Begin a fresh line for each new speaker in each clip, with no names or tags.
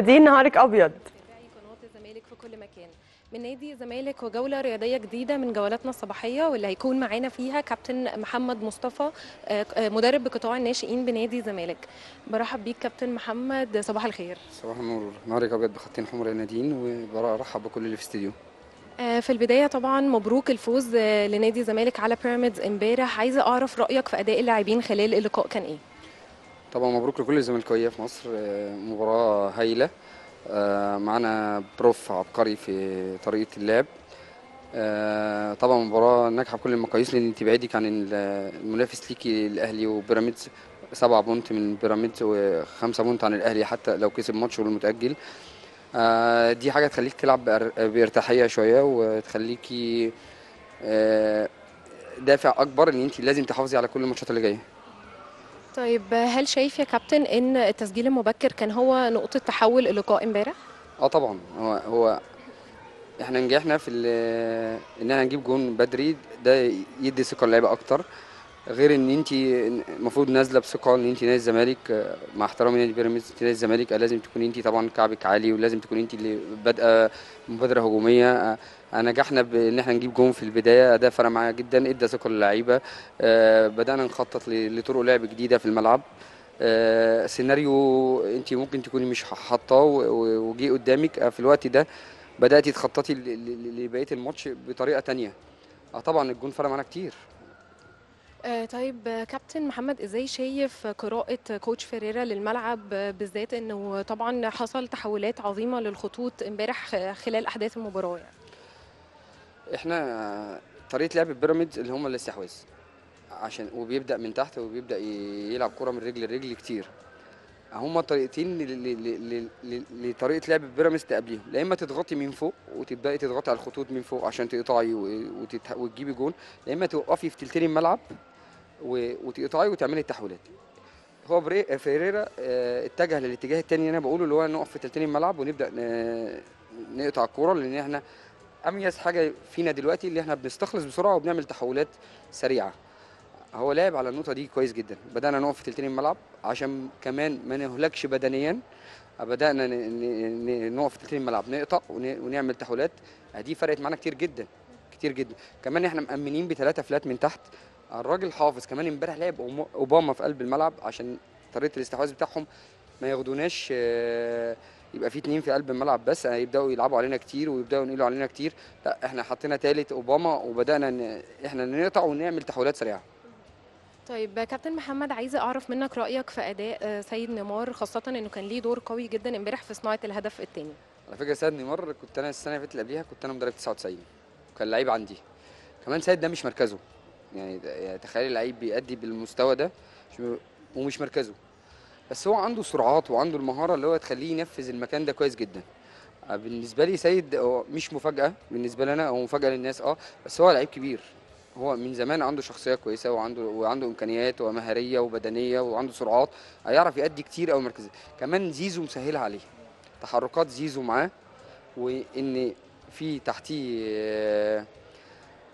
دي نهارك أبيض.
تابعي قناة الزمالك في كل مكان. من نادي الزمالك وجولة رياضية جديدة من جولاتنا الصباحية واللي هيكون معانا فيها كابتن محمد مصطفى آه، آه، مدرب بقطاع الناشئين بنادي الزمالك. برحب بيك كابتن محمد صباح الخير.
صباح النور. نهارك أبيض بخطين حمر يا نادين وبرحب بكل اللي في الاستديو.
آه، في البداية طبعا مبروك الفوز لنادي الزمالك على بيراميدز امبارح. عايزة أعرف رأيك في أداء اللاعبين خلال اللقاء كان إيه؟
طبعا مبروك لكل الزملكاويه في مصر. آه، مباراة هايلة. آه، معانا prof عبقري في طريقة اللعب. آه، طبعا مباراة ناجحة بكل المقاييس لأن انت بعيدك عن ال- المنافس ليكي الاهلي وبيراميدز. سبعة point من بيراميدز وخمسة point عن الأهلي حتى لو كسب ماتش والمتأجل. دي حاجة تخليك تلعب بارتاحية شوية وتخليكي دافع أكبر إن انت لازم تحافظي على كل الماتشات اللي جاية.
طيب هل شايف يا كابتن إن التسجيل المبكر كان هو نقطة تحول اللقاء امبارح؟
آه طبعا هو هو إحنا نجحنا في إن إحنا نجيب جون بدري ده يدي ثقة للعيبة أكتر غير إن أنت المفروض نازلة بثقة إن أنت نادي الزمالك مع احترامي نادي بيراميدز أنت نادي الزمالك لازم تكون أنت طبعا كعبك عالي ولازم تكون أنت اللي بادئة مبادرة هجومية نجحنا بإن إحنا نجيب جون في البداية ده فرق معايا جدا إدى ثقه للعيبه آه، بدأنا نخطط لطرق لعب جديدة في الملعب. آه، سيناريو أنت ممكن تكوني مش حاطاه وجي قدامك. آه، في الوقت ده بدأتي تخططي لبقية الماتش بطريقة تانية. طبعا الجون فرق معانا كتير.
طيب كابتن محمد إزاي شايف قراءة coach فيريرا للملعب؟ بالذات إنه طبعا حصل تحولات عظيمة للخطوط امبارح خلال أحداث المباراة يعني.
إحنا طريقة لعب البيراميدز اللي هم الاستحواذ عشان وبيبدأ من تحت وبيبدأ يلعب كرة من رجل لرجل كتير. هما طريقتين لطريقة لعب البيراميدز تقابليهم. لا إما تضغطي من فوق وتبدأي تضغطي على الخطوط من فوق عشان تقطعي وتجيبي جون لا إما توقفي في تلتين الملعب وتقطعي وتعملي التحويلات. هو فيريرا آه، اتجه للاتجاه التاني اللي أنا بقوله اللي هو نقف في تلتين الملعب ونبدأ نقطع الكورة لأن إحنا أميز حاجة فينا دلوقتي اللي إحنا بنستخلص بسرعة وبنعمل تحولات سريعة. هو لعب على النقطة دي كويس جدا. بدأنا نقف في تلتين الملعب عشان كمان ما نهلكش بدنيا. بدأنا نقف في تلتين الملعب نقطع ون- ونعمل تحولات. دي فرقت معانا كتير جدا كتير جدا. كمان إحنا مأمنين بثلاثه فلات من تحت. الراجل حافظ كمان امبارح لعب أوباما في قلب الملعب عشان طريقة الاستحواذ بتاعهم. ما ياخدوناش آه، يبقى في اتنين في قلب الملعب بس يبدأوا يلعبوا علينا كتير ويبدأوا ينقلوا علينا كتير. لا إحنا حطينا تالت أوباما وبدأنا ن... إحنا نقطع ونعمل تحولات سريعة.
طيب كابتن محمد عايزة أعرف منك رأيك في أداء آه، سيد نيمار خاصة إنه كان ليه دور قوي جدا امبارح في صناعة الهدف الثاني
على فكرة سيد نيمار كنت أنا السنة اللي فاتت قبليها كنت أنا مدرب 99 وكان لعيب عندي. كمان سيد ده مش مركزه. يعني, يعني تخيلي لعيب بيأدي بالمستوى ده مش- ومش مركزه. بس هو عنده سرعات وعنده المهارة اللي هو تخليه ينفذ المكان ده كويس جدا. آه، بالنسبة لي سيد مش مفاجأة بالنسبة لي أنا هو مفاجأة للناس آه بس هو لعيب كبير. هو من زمان عنده شخصية كويسة وعنده وعنده إمكانيات ومهارية وبدنية وعنده سرعات هيعرف يأدي كتير قوي مركزي كمان زيزو مسهلها عليه. تحركات زيزو معاه وإن في تحتيه آه،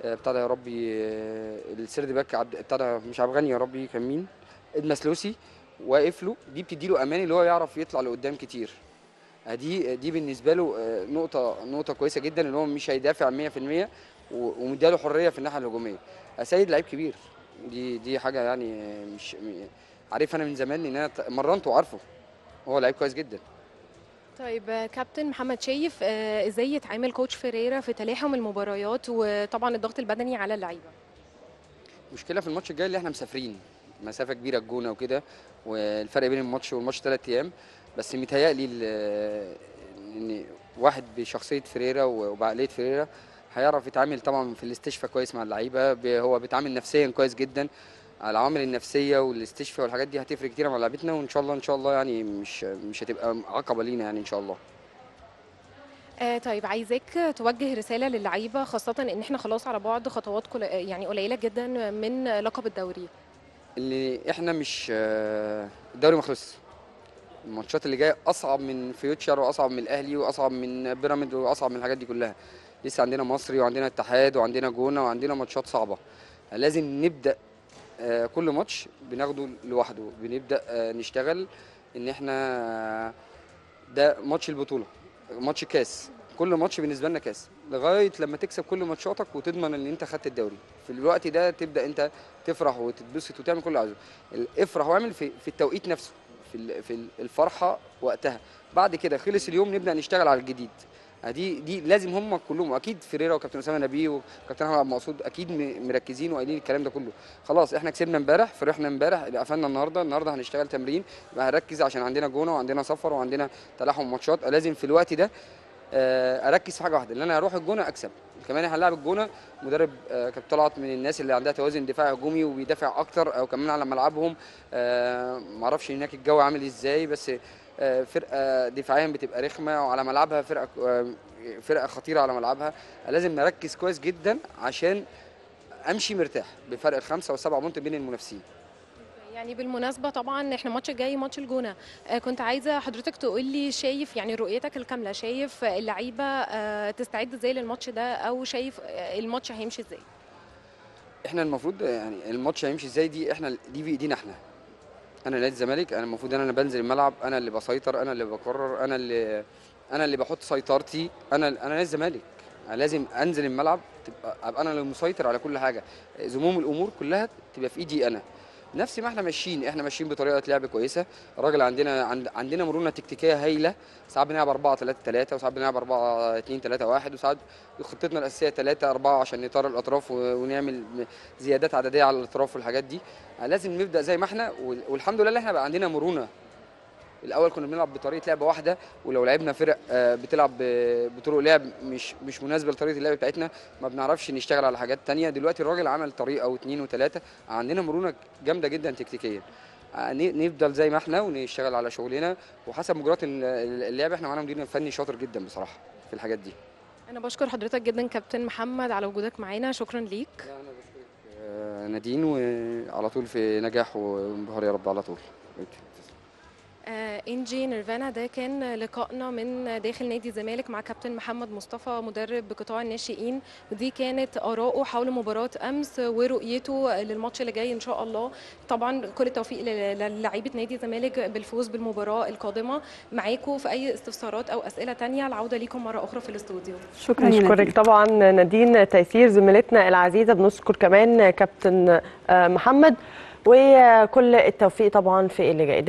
آه، ده يا ربي آه، ال third back ده مش عبد الغني يا ربي كان مين؟ المسلوسي. واقف له دي بتدي له أمان اللي هو يعرف يطلع لقدام كتير. آه، دي دي بالنسبة له آه، نقطة نقطة كويسة جدا اللي هو مش هيدافع 100% و- ومدياله حرية في الناحية الهجومية. آه، سيد لعيب كبير. دي دي حاجة يعني آه، مش عارف أنا من زمان إن أنا مرنته وعارفه. هو لعيب كويس جدا.
طيب آه، كابتن محمد شايف آه، إزاي يتعامل coach فيريرا في تلاحم المباريات وطبعا الضغط البدني على اللعيبة؟
المشكلة في الماتش الجاي اللي إحنا مسافرين. مسافة كبيرة الجونة وكده والفرق بين الماتش والماتش ثلاث أيام. بس متهيألي إن واحد بشخصية فريرا وبعقلية فريرا هيعرف يتعامل طبعا في الاستشفاء كويس مع اللعيبة. هو بيتعامل نفسيا كويس جدا. العوامل النفسية والاستشفاء والحاجات دي هتفرق كتير مع لعيبتنا وإن شاء الله إن شاء الله يعني مش مش هتبقى عقبة لينا يعني إن شاء الله.
آه طيب عايزاك توجه رسالة للعيبة خاصة إن إحنا خلاص على بعد خطوات يعني قليلة جدا من لقب الدوري.
اللي إحنا مش آه، الدوري ما خلصش. الماتشات اللي جاية أصعب من فيوتشر وأصعب من الأهلي وأصعب من بيراميدز وأصعب من الحاجات دي كلها. لسه عندنا مصري وعندنا اتحاد وعندنا جونة وعندنا ماتشات صعبة. لازم نبدأ آه، كل ماتش بناخده لوحده. بنبدأ آه، نشتغل إن إحنا ده ماتش البطولة ماتش كاس. كل ماتش بالنسبة لنا كاس لغاية لما تكسب كل ماتشاتك وتضمن إن أنت خدت الدوري. في الوقت ده تبدأ أنت تفرح وتتبسط وتعمل كل اللي عايزه. افرح واعمل في, في التوقيت نفسه في في ال- الفرحة وقتها. بعد كده خلص اليوم نبدأ نشتغل على الجديد. دي دي لازم هم كلهم أكيد فريرا وكابتن أسامة نبيه وكابتن أحمد عبد المقصود أكيد مركزين وقايلين الكلام ده كله. خلاص إحنا كسبنا امبارح فرحنا امبارح قفلنا النهارده. النهارده هنشتغل تمرين هنركز عشان عندنا جونة وعندنا سفر وعندنا تلاحم ماتشات. لازم في الوقت ده أركز في حاجة واحدة إن أنا أروح الجونة أكسب. كمان إحنا هنلاعب الجونة مدرب آه، كابتن طلعت من الناس اللي عندها توازن دفاعي هجومي وبيدافع أكتر أو كمان على ملعبهم. آه، معرفش هناك الجو عامل إزاي بس آه، فرقة دفاعيا بتبقى رخمة وعلى ملعبها فرقة آه، فرقة خطيرة على ملعبها. لازم نركز كويس جدا عشان أمشي مرتاح بفرق الخمسة والسبعة بونت بين المنافسين.
يعني بالمناسبة طبعا إحنا الماتش الجاي ماتش الجونة. آه، كنت عايزة حضرتك تقول لي شايف يعني رؤيتك الكاملة شايف اللعيبة آه، تستعد إزاي للماتش ده؟ أو شايف آه، الماتش هيمشي إزاي؟
إحنا المفروض يعني الماتش هيمشي إزاي؟ دي إحنا دي بإيدينا إحنا. أنا نادي الزمالك أنا المفروض إن أنا بنزل الملعب أنا اللي بسيطر أنا اللي بقرر أنا اللي أنا اللي بحط سيطرتي. أنا أنا نادي الزمالك. لازم أنزل الملعب تبقى أبقى أنا اللي مسيطر على كل حاجة. زموم الأمور كلها تبقى في إيدي أنا. نفس ما إحنا ماشيين. إحنا ماشيين بطريقة لعب كويسة. الراجل عندنا عند عندنا مرونة تكتيكية هايلة. ساعات بنلعب 4 3 3 وساعات بنلعب 4 2 3 1 وساعات خطتنا الأساسية 3 4 عشان نطار الأطراف ونعمل زيادات عددية على الأطراف والحاجات دي. لازم نبدأ زي ما إحنا وال- والحمد لله إحنا بقى عندنا مرونة. الأول كنا بنلعب بطريقة لعب واحدة ولو لعبنا فرق آه، بتلعب بطرق لعب مش مش مناسبة لطريقة اللعب بتاعتنا ما بنعرفش نشتغل على حاجات تانية. دلوقتي الراجل عمل طريقة واثنين وثلاثه عندنا مرونة جامدة جدا تكتيكيا. آه، نفضل زي ما إحنا ونشتغل على شغلنا وحسب مجريات ال- ال- اللعب إحنا معانا مدير فني شاطر جدا بصراحة في الحاجات دي.
أنا بشكر حضرتك جدا كابتن محمد على وجودك معانا شكرا ليك.
لا أنا بشكرك آه، نادين وعلى طول في نجاح وانبهار يا رب على طول.
انجي نيرفانا ده كان لقائنا من داخل نادي الزمالك مع كابتن محمد مصطفى مدرب قطاع الناشئين. ودي كانت آراءه حول مباراة أمس ورؤيته للماتش اللي جاي إن شاء الله. طبعا كل التوفيق ل- للاعيبة نادي الزمالك بالفوز بالمباراة القادمة. معاكم في أي استفسارات أو أسئلة تانية العودة ليكم مرة أخرى في الاستوديو.
شكرا
نشكرك. طبعا نادين تيسير زميلتنا العزيزة بنشكر كمان كابتن آه، محمد. وكل التوفيق طبعا في اللي جاي.